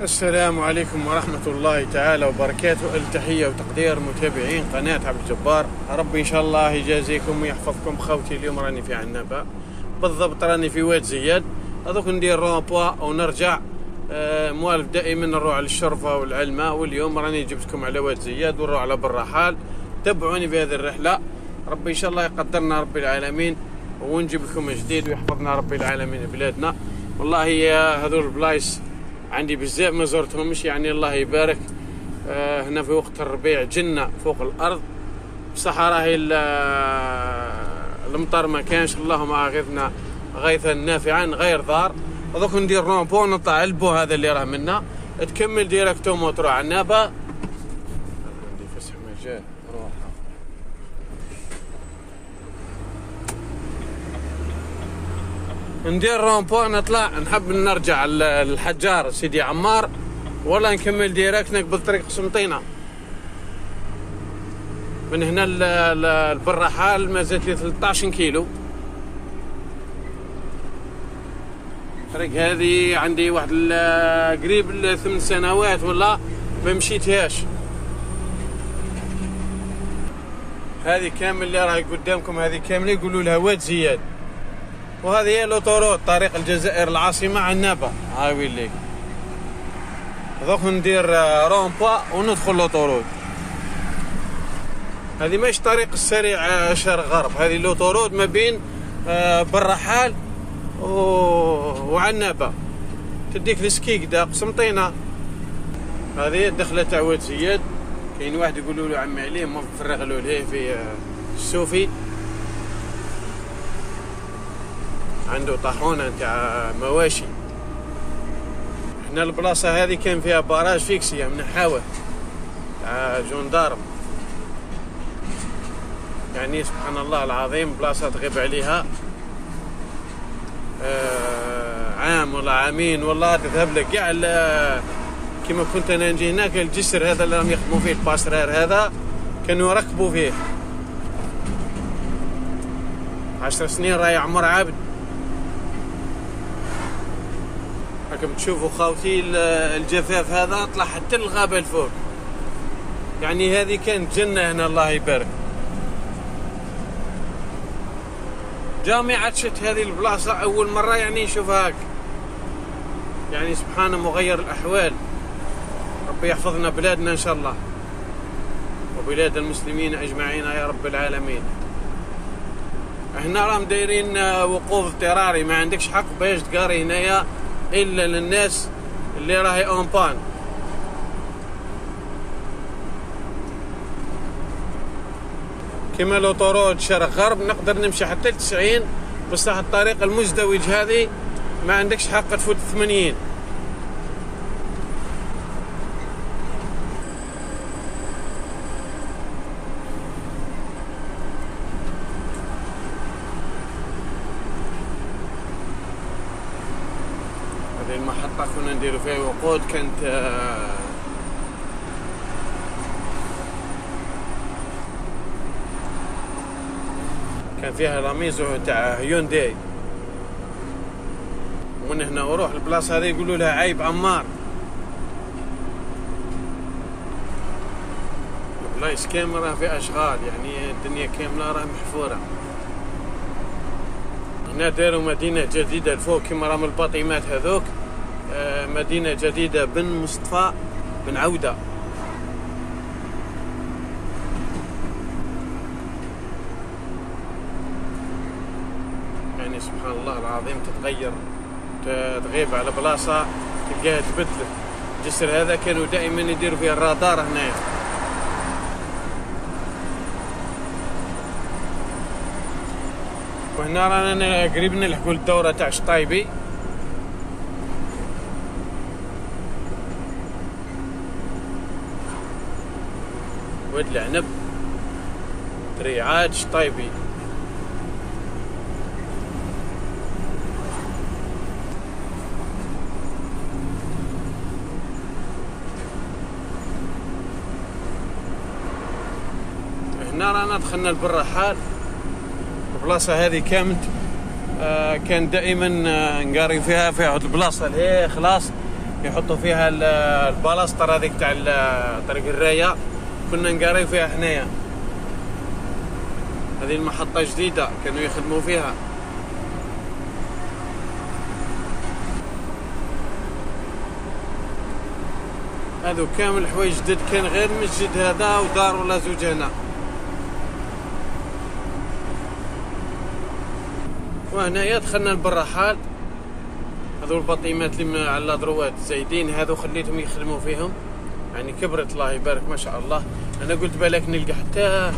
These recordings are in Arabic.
السلام عليكم ورحمة الله تعالى وبركاته. التحية وتقدير متابعين قناة عبد الجبار. ربي إن شاء الله يجازيكم ويحفظكم. خوتي اليوم راني في عنابة. بالضبط راني في واد زياد. هذوك ندير رومبوا ونرجع. آه، موالف دائما نروح على الشرفة والعلمة. واليوم راني جبتكم على واد زياد ونروح على برحال تبعوني في هذه الرحلة. ربي إن شاء الله يقدرنا رب العالمين ونجيب لكم جديد ويحفظنا رب العالمين بلادنا. والله هذول البلايص عندي بزاف ما زرتهمش يعني الله يبارك. آه هنا في وقت الربيع جنة فوق الأرض. بصح راهي المطر ما كانش اللهم أغثنا غيثا نافعا غير ضار. دوك ندير رومبو نطلع البو هذا اللي راه منا. تكمل directement ترو عنابة. عندي فسح مجال ندير رومبو نطلع نحب نرجع للحجار سيدي عمار. ولا نكمل direct نقبل طريق قسنطينه من هنا البرحال ما زالت لي 13 كيلو. الطريق هذه عندي واحد قريب ثمان سنوات ولا ما مشيتهاش. هذه كامل اللي راهي قدامكم هذه كامله يقولوا لها واد زياد. وهذه هي لوطورود طريق الجزائر العاصمة عنابة هاي وين ليك؟ دوك ندير رومبا وندخل لوطورود هذه ماهيش طريق السريع آه، شرق غرب. هذه لوطورود ما بين آه، برحال وعنابة تديك لسكيكدا قسنطينة هذه الدخلة تاع واد زياد. كاين واحد يقولوا له عمي عليه مفرغ له ليه في آه، السوفي. عنده طاحونة تاع مواشي. هنا البلاصة هذه كان فيها barrage fixe نحاوه تاع gendarmes يعني سبحان الله العظيم بلاصة تغيب عليها. آه عام ولا عامين والله تذهب لك. كاع كما كنت أنا نجي هناك الجسر هذا اللي راهم يخدموا فيه ال passerelle هذا كانوا يركبوا فيه. عشر سنين راهي عمر عابد راكم تشوفوا خاوتي الجفاف هذا طلع حتى الغابه الفوق. يعني هذه كانت جنة هنا الله يبارك. جامعة شت هذه البلاصة أول مرة يعني نشوفها هاك. يعني سبحانه مغير الأحوال. ربي يحفظنا بلادنا إن شاء الله. وبلاد المسلمين أجمعين يا رب العالمين. هنا راهم دايرين وقوف اضطراري ما عندكش حق باش تقاري هنايا إلا للناس اللي راهي اون بان كما لوطورود شرق غرب نقدر نمشي حتى 90 بصح الطريق المزدوج هذه ما عندكش حق تفوت 80 كنا نديرو فيها وقود كانت آه، كان فيها لاميزو تاع هيونداي. ومن هنا وروح البلاصة هذه يقولوا لها عيب عمار. بلايص كاميرا في أشغال يعني الدنيا كاملة راه محفورة. هنا داروا مدينة جديدة الفوق كما راهم الباطيمات هذوك. مدينة جديدة بن مصطفى بن عودة. يعني سبحان الله العظيم تتغير تغيب على بلاصة تلقاها تبدلت الجسر هذا كانوا دائما يديروا فيه الرادار هنايا وهنا رانا قريب نلحقوا الدورة تاع شطايبي. واد العنب. تريعات شطايبي هنا رانا دخلنا البرحال البلاصة هذه كانت آه كان دائما آه نقاري فيها في واحد البلاصة اللي خلاص. يحطوا فيها ال- البلاستر هذيك تاع طريق الراية. كنا نقاري فيها حنايا. هذه المحطة جديدة كانوا يخدموا فيها. هذو كامل حوايج جدد كان غير مسجد هذا ودار ولا زوج هنا. وهنايا دخلنا البرحال هذو البطيمات اللي على دروات زايدين هذو خليتهم يخدموا فيهم. يعني كبرت الله يبارك ما شاء الله. أنا قلت بالك نلقى حتى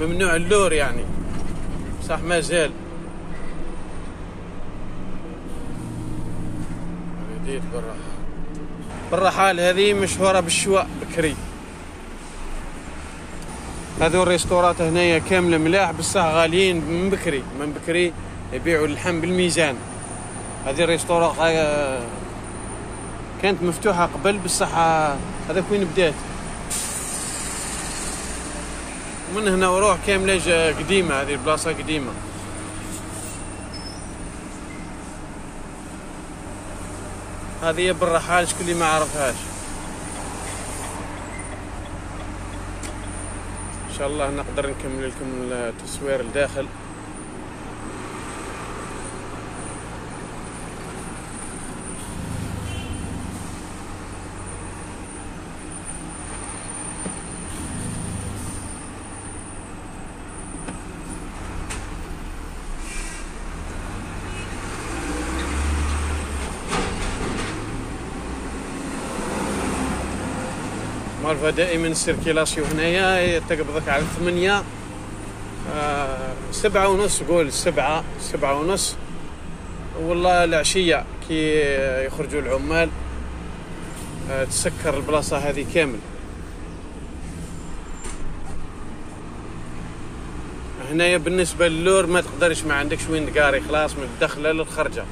ممنوع ال lourd يعني. صح ما زال. جديد بالرحال بالرحال هذه مشهورة بالشواء بكري. هذو الريستورات هنايا كاملة ملاح بصح غاليين من بكري. من بكري يبيعوا اللحم بالميزان. هذه الريستورات آه، كانت مفتوحة قبل بصح آه، هذا وين بدات. من هنا وروح كاملة جا- قديمة هذه البلاصة قديمة؟ هذه بالرحال شكون اللي ما عرفهاش. إن شاء الله نقدر نكمل لكم التصوير الداخل. معرفة دائما ال circulation هنايا تقبضك على ثمانية. آه سبعة ونص قول سبعة سبعة ونص. والله العشية كي يخرجوا العمال آه تسكر البلاصة هذه كامل. هنايا بالنسبة لل lourd ما تقدرش ما عندكش وين تقاري خلاص من الدخلة للخرجة.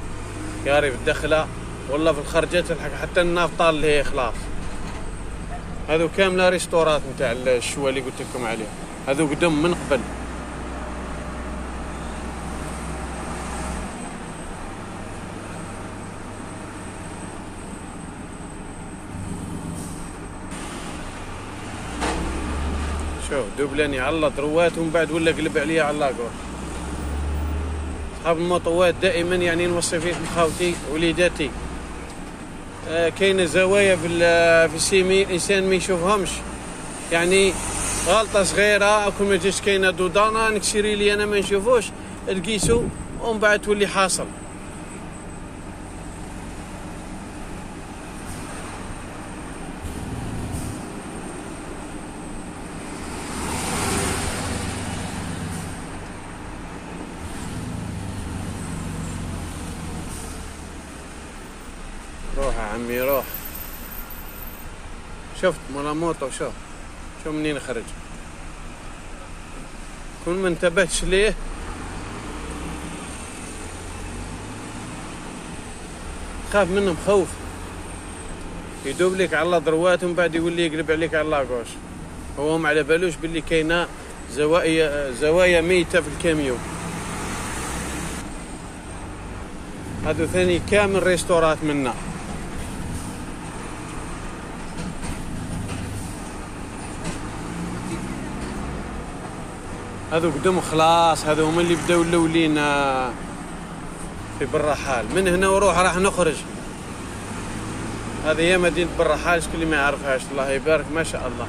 قاري في الدخلة والله في الخرجة تلحق حتى النافطة اللي هي خلاص. هذو كامله ريستورات نتاع الشوا اللي قلت لكم عليه هذو قدم من قبل. شوف دوبلاني على دروات ومن بعد ولا قلب عليها على لاقور اصحاب الموطوات دائما يعني نوصي فيكم خاوتي وليداتي. كاينة زوايا في ال- في السيمي الانسان ما يشوفهمش. يعني غلطة صغيرة كل ما جيش كاينة دودانة نكسري لي أنا ما نشوفوش القيسو ومن بعد تولي حاصل. روح يا عمي روح. شفت مولا موطو شوف شوف منين خرج؟ كون ما انتبهتش ليه؟ خاف منهم خوف. يدوب لك على ضروات ومن بعد يولي يقلب عليك على لاقوش هو ما على بالوش باللي كاينة زوايا زوايا ميتة في الكاميون هذو ثاني كامل ريستورات منا. هذو قدام خلاص هذو هم اللي بداو الأولين آه، في بالرحال من هنا وروح راح نخرج. هذه هي مدينة بالرحال شكون اللي ما يعرفهاش الله يبارك ما شاء الله.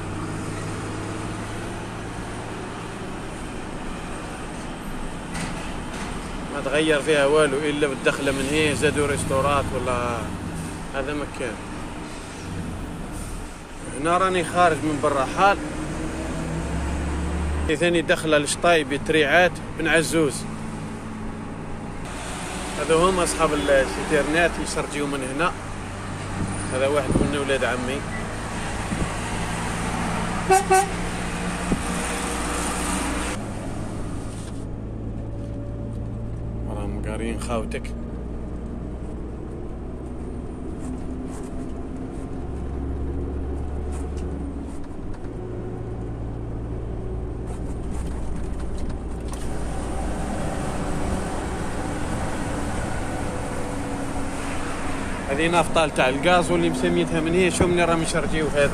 ما تغير فيها والو إلا بالدخلة من هي زادوا ريستورات ولا هذا مكان. هنا راني خارج من بالرحال في ثاني دخله لشطايبي تريعات بن عزوز. هذا هم أصحاب الإنترنت يسرجيو من هنا. هذا واحد من أولاد عمي. راهم قارين خاوتك. هذه نافطة تاع الغاز واللي مسميتها من هي شو من راه مشرجيو هذا؟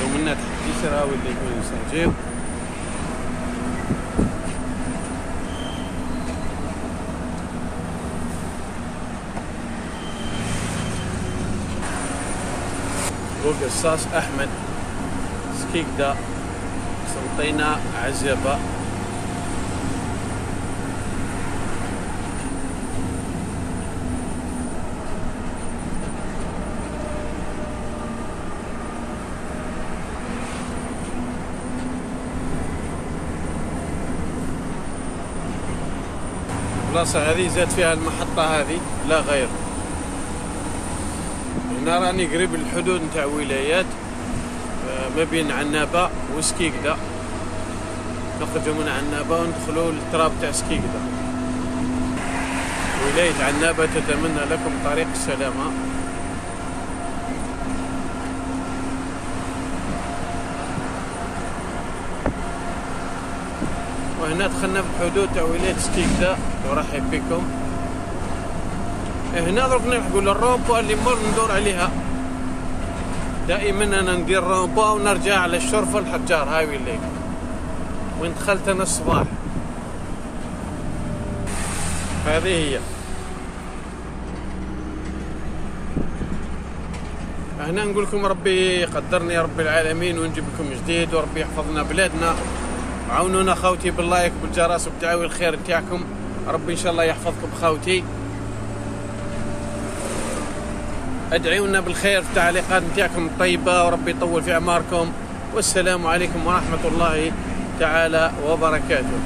لو منا تحت الجسر واللي يكون يسرجيو وقصاص أحمد سكيكدا سلطينا عزبه البلاصة هذه زاد فيها المحطة هذه لا غير. هنا راني قريب الحدود نتاع ولايات آه، ما بين عنابة وسكيكدا. نخرجوا من عنابة وندخلوا للتراب تاع سكيكدا. ولاية عنابة تتمنى لكم طريق السلامة. وهنا دخلنا في الحدود تاع ولاية سكيكدة ورحب بكم. هنا درك نلحقوا للرومبو اللي مر ندور عليها. دائما أنا ندير رومبو ونرجع على الشرفة الحجار هاي ولاية وين دخلت أنا الصباح؟ هذه هي. هنا نقول لكم ربي يقدرني رب العالمين ونجيب لكم جديد وربي يحفظنا بلادنا. عاونونا خوتي باللايك بالجرس وبتعاوي الخير نتاعكم. ربي إن شاء الله يحفظكم خوتي. أدعيونا بالخير في التعليقات نتاعكم الطيبة وربي يطول في أعماركم. والسلام عليكم ورحمة الله تعالى وبركاته.